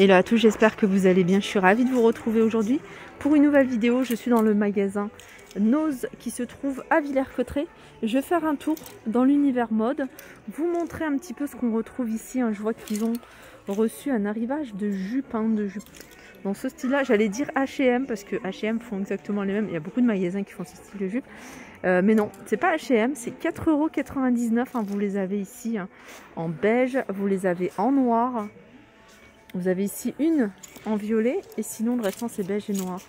Hello à tous, j'espère que vous allez bien. Je suis ravie de vous retrouver aujourd'hui pour une nouvelle vidéo. Je suis dans le magasin Nose qui se trouve à Villers-Cotterêts. Je vais faire un tour dans l'univers mode, vous montrer un petit peu ce qu'on retrouve ici. Je vois qu'ils ont reçu un arrivage de jupes, hein, de jupes. Dans ce style-là, j'allais dire H&M parce que H&M font exactement les mêmes. Il y a beaucoup de magasins qui font ce style de jupe. Euh, mais non, c'est pas H&M, c'est 4,99€. Hein, vous les avez ici hein, en beige, vous les avez en noir. Vous avez ici une en violet et sinon le restant c'est beige et noir.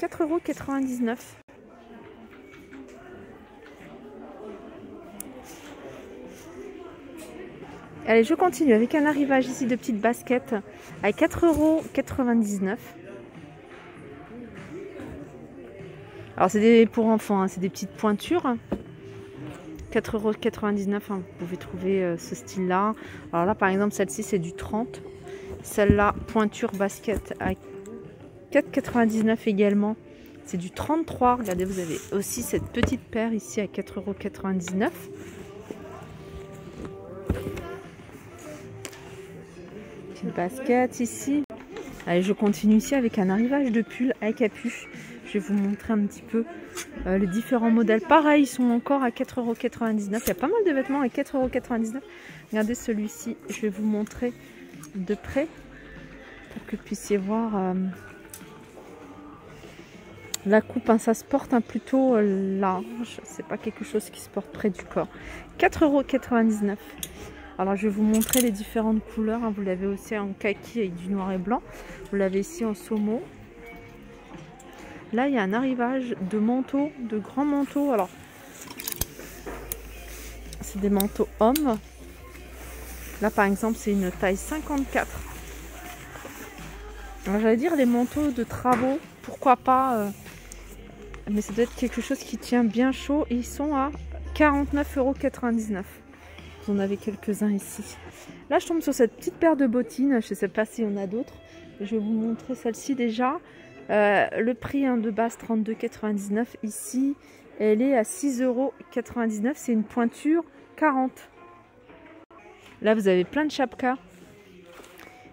4,99€. Allez, je continue avec un arrivage ici de petites baskets à 4,99€. Alors c'est pour enfants, hein, c'est des petites pointures. 4,99€, hein, vous pouvez trouver euh, ce style-là. Alors là par exemple celle-ci c'est du 30 celle-là, pointure basket à 4,99 également. C'est du 33. Regardez, vous avez aussi cette petite paire ici à 4,99€. Petite basket ici. Allez, je continue ici avec un arrivage de pull à capuche. Je vais vous montrer un petit peu euh, les différents modèles. Pareil, ils sont encore à 4,99€. Il y a pas mal de vêtements à 4,99€. Regardez celui-ci. Je vais vous montrer de près pour que vous puissiez voir euh, la coupe. Hein, ça se porte un plutôt euh, large. C'est pas quelque chose qui se porte près du corps. 4,99€. Alors je vais vous montrer les différentes couleurs. Hein. Vous l'avez aussi en kaki avec du noir et blanc. Vous l'avez ici en saumon. Là, il y a un arrivage de manteaux, de grands manteaux. Alors, c'est des manteaux hommes. Là, par exemple, c'est une taille 54. Alors, j'allais dire les manteaux de travaux, pourquoi pas. Euh, mais ça doit être quelque chose qui tient bien chaud. ils sont à 49,99€. Vous en avez quelques-uns ici. Là, je tombe sur cette petite paire de bottines. Je ne sais pas s'il y en a d'autres. Je vais vous montrer celle-ci déjà. Euh, le prix hein, de base 32,99. Ici, elle est à 6,99€. C'est une pointure 40. Là, vous avez plein de chapkas.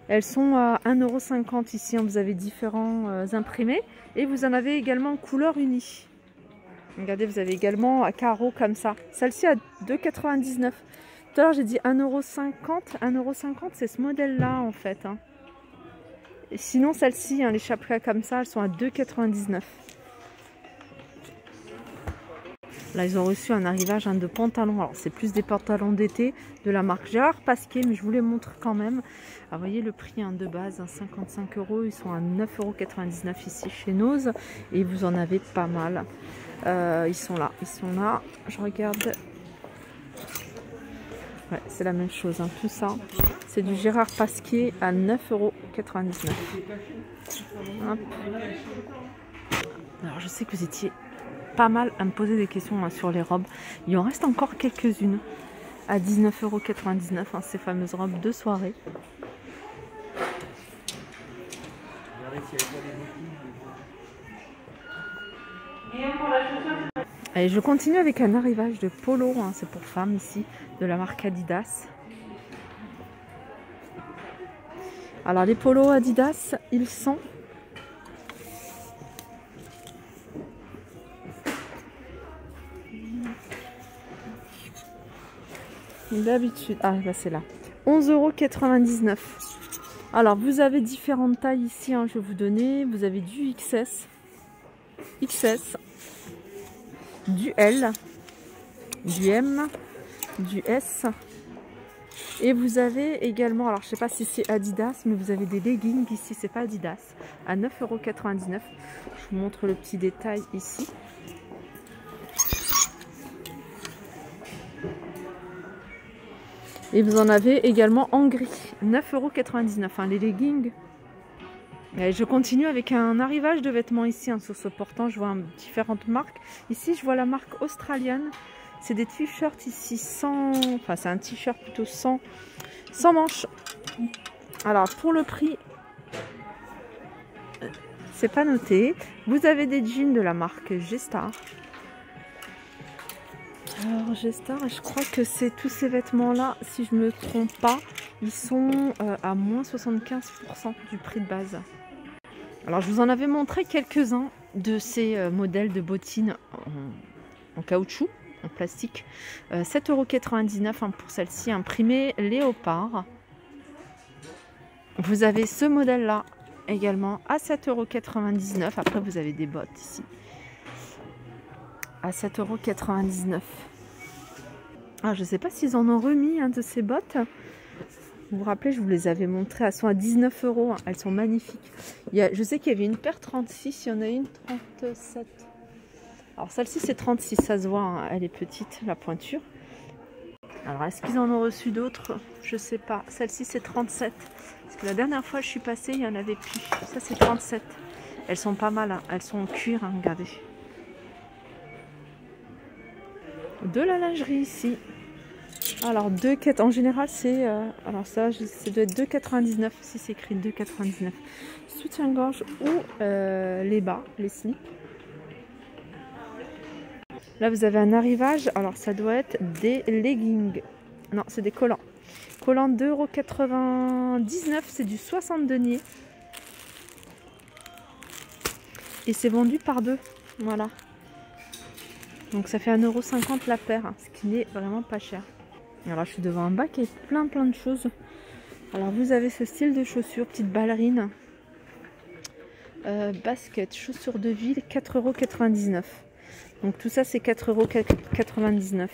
Elles sont à 1,50€ ici. Hein. Vous avez différents euh, imprimés. Et vous en avez également en couleur unie. Regardez, vous avez également à carreaux comme ça. Celle-ci à 2,99€. Tout à l'heure, j'ai dit 1,50€. 1,50€, c'est ce modèle-là, en fait. Hein. Sinon, celle-ci, hein, les chapkas comme ça, elles sont à 2,99€. Là, ils ont reçu un arrivage de pantalons. Alors, c'est plus des pantalons d'été de la marque Gérard Pasquet, mais je vous les montre quand même. vous voyez le prix hein, de base, 55 euros. Ils sont à 9,99€ ici chez Nose. Et vous en avez pas mal. Euh, ils sont là, ils sont là. Je regarde. Ouais, c'est la même chose, hein. tout ça. C'est du Gérard Pasquier à 9,99€. Alors, je sais que vous étiez pas mal à me poser des questions sur les robes. Il en reste encore quelques-unes à 19,99€ hein, ces fameuses robes de soirée. Allez, je continue avec un arrivage de polo, hein, c'est pour femmes ici, de la marque Adidas. Alors les polos Adidas, ils sont D'habitude, ah bah c'est là. 11,99€. Alors vous avez différentes tailles ici, hein, je vais vous donner. Vous avez du XS, XS, du L, du M, du S. Et vous avez également, alors je sais pas si c'est Adidas, mais vous avez des leggings ici, c'est pas Adidas, à 9,99€. Je vous montre le petit détail ici. Et vous en avez également en gris, 9,99€, enfin les leggings. Je continue avec un arrivage de vêtements ici, hein, sur ce portant, je vois différentes marques. Ici, je vois la marque australienne. C'est des t-shirts ici sans... Enfin, c'est un t-shirt plutôt sans, sans manches. Alors, pour le prix, c'est pas noté. Vous avez des jeans de la marque G-Star. Alors Gestar, je crois que c'est tous ces vêtements-là, si je me trompe pas. Ils sont euh, à moins 75% du prix de base. Alors je vous en avais montré quelques-uns de ces euh, modèles de bottines en, caoutchouc, en plastique. 7,99€ hein, pour celle-ci, imprimée léopard. Vous avez ce modèle-là également à 7,99€. Après, vous avez des bottes ici. À 7,99€. Ah, je ne sais pas s'ils en ont remis un de ces bottes. Vous vous rappelez, je vous les avais montrées. Elles sont à 19 euros. Elles sont magnifiques. Il y je sais qu'il y avait une paire 36. Il y en a une 37. Alors celle-ci, c'est 36. Ça se voit. Hein. Elle est petite, la pointure. Alors, est-ce qu'ils en ont reçu d'autres? Je sais pas. Celle-ci, c'est 37. Parce que la dernière fois je suis passée, il n'y en avait plus. Ça, c'est 37. Elles sont pas mal. Hein. Elles sont en cuir, hein, regardez. De la lingerie ici. Alors, 2, en général, c'est... Euh, alors ça, ça doit être 2,99 si c'est écrit 2,99. Soutien-gorge ou euh, les bas, les slips. Là, vous avez un arrivage. Alors, ça doit être des leggings. Non, c'est des collants. Collants 2,99€. C'est du 60 deniers. Et c'est vendu par deux. Voilà. Donc, ça fait 1,50€ la paire. Ce qui n'est vraiment pas cher. Alors, je suis devant un bac avec plein plein de choses. Alors, vous avez ce style de chaussures. Petite ballerine. Euh, basket, chaussures de ville, 4,99€. Donc tout ça c'est 4,99€.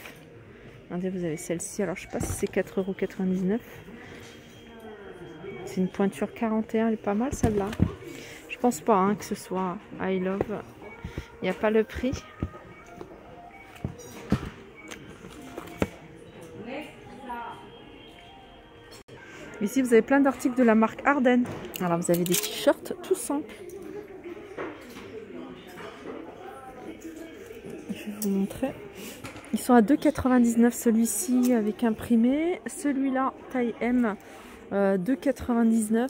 Regardez, vous avez celle-ci. Alors je sais pas si c'est 4,99€. C'est une pointure 41, elle est pas mal celle-là. Je pense pas hein, que ce soit I Love. Il n'y a pas le prix. Ici, vous avez plein d'articles de la marque Arden. Alors, vous avez des t-shirts tout simples. vous montrer. Ils sont à 2,99 celui-ci avec imprimé. Celui-là, taille M, euh, 2,99.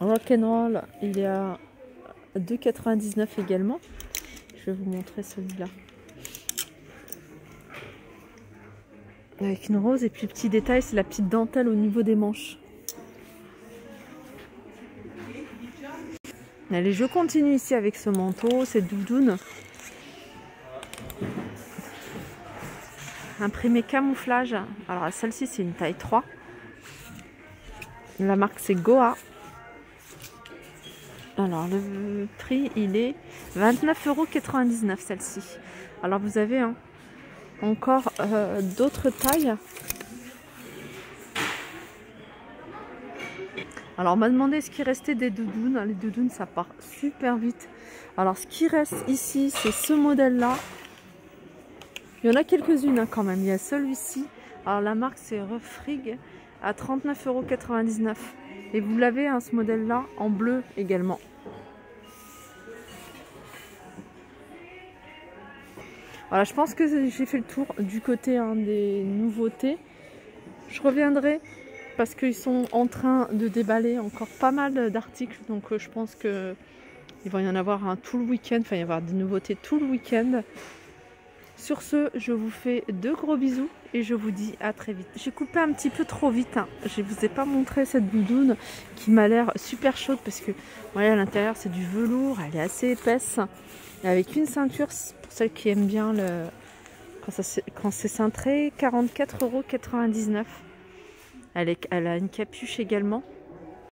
Rock'n'Roll, il est à 2,99 également. Je vais vous montrer celui-là. Avec une rose et puis petit détail, c'est la petite dentelle au niveau des manches. Allez, je continue ici avec ce manteau, cette doudoune. Imprimé camouflage. Alors celle-ci c'est une taille 3. La marque c'est Goa. Alors le prix il est 29,99€ celle-ci. Alors vous avez hein, encore euh, d'autres tailles. Alors on m'a demandé ce qui restait des doudounes. Les doudounes ça part super vite. Alors ce qui reste ici c'est ce modèle là. Il y en a quelques-unes hein, quand même. Il y a celui-ci. Alors la marque c'est Refrig à 39,99€. Et vous l'avez hein, ce modèle là en bleu également. Voilà, je pense que j'ai fait le tour du côté hein, des nouveautés. Je reviendrai parce qu'ils sont en train de déballer encore pas mal d'articles. Donc euh, je pense que il va y en avoir un tout le week-end. Enfin, il va y avoir des nouveautés tout le week-end. Sur ce, je vous fais de gros bisous et je vous dis à très vite. J'ai coupé un petit peu trop vite. Hein. Je ne vous ai pas montré cette doudoune qui m'a l'air super chaude parce que voyez, à l'intérieur c'est du velours, elle est assez épaisse. Avec une ceinture, pour celles qui aiment bien le quand c'est cintré, 44,99€. Elle, a une capuche également.